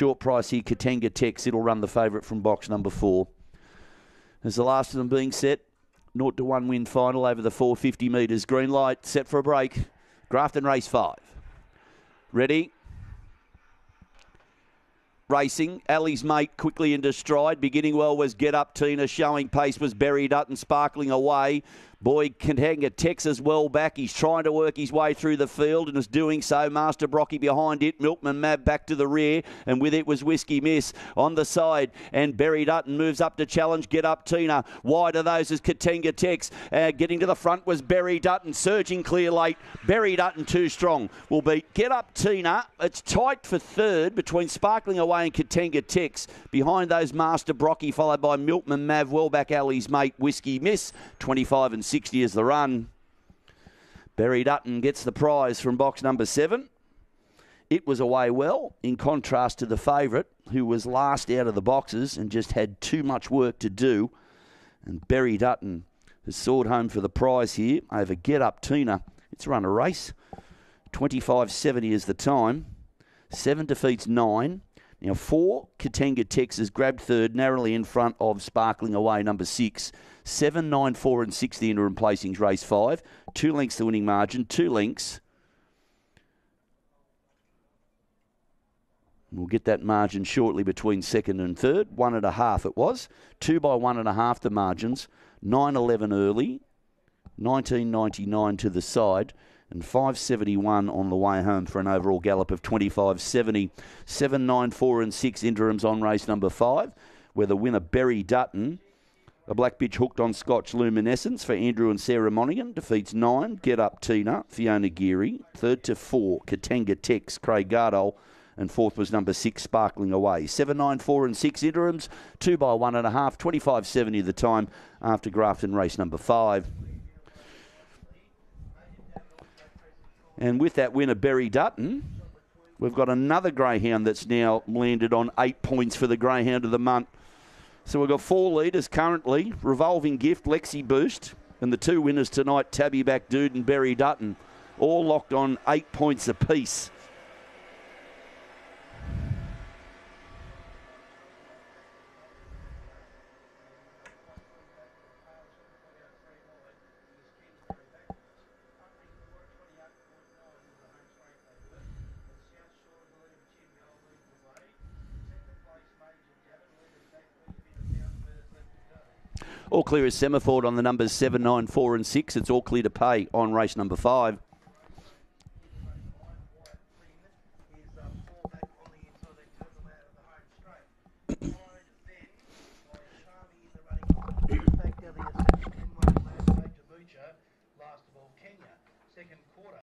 short price here, Katenga Tex. It'll run the favourite from box number four. As the last of them being set, 0 to 1 win final over the 450 metres. Green light set for a break. Grafton race five. Ready? Racing. Ali's mate quickly into stride. Beginning well was Get Up Tina. Showing pace was Buried Up and sparkling away. Boy Katenga Texas well back. He's trying to work his way through the field and is doing so. Master Brocky behind it. Milkman Mab back to the rear. And with it was Whiskey Miss on the side. And Berry Dutton moves up to challenge. Get up Tina. Wide of those is Katenga Tex. Uh, getting to the front was Berry Dutton. Surging clear late. Berry Dutton too strong. Will beat Get Up Tina. It's tight for third between Sparkling Away and Katenga Tex. Behind those Master Brocky followed by Milkman Mav. Well back Alley's mate Whiskey Miss. 25 and 60 is the run. Berry Dutton gets the prize from box number seven. It was away well, in contrast to the favourite, who was last out of the boxes and just had too much work to do. And Berry Dutton has soared home for the prize here over Get Up Tina. It's run a race. 25.70 is the time. Seven defeats nine. Now, four, Katenga Texas grabbed third, narrowly in front of Sparkling Away, number six. Seven, nine, four, and six, the interim placings, race five. Two lengths the winning margin, two lengths. We'll get that margin shortly between second and third. One and a half it was. Two by one and a half the margins. 9 11 early. 1999 to the side and 571 on the way home for an overall gallop of 25.70. 7, 9, 4 and 6 interims on race number 5, where the winner Berry Dutton, a black bitch hooked on Scotch Luminescence for Andrew and Sarah Monaghan, defeats 9, Get Up Tina, Fiona Geary, third to 4, Katenga Tex, Craig Gardole, and fourth was number six, Sparkling Away. Seven, nine, four, and six interims, two by one and a half, 25.70 the time after Grafton race number five. And with that winner, Berry Dutton, we've got another greyhound that's now landed on eight points for the greyhound of the month. So we've got four leaders currently Revolving Gift, Lexi Boost, and the two winners tonight, Tabby Back Dude and Berry Dutton, all locked on eight points apiece. All clear is Semaphore on the numbers 7, 9, 4 and 6. It's all clear to pay on race number 5.